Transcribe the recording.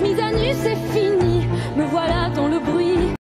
Mise à nu, c'est fini.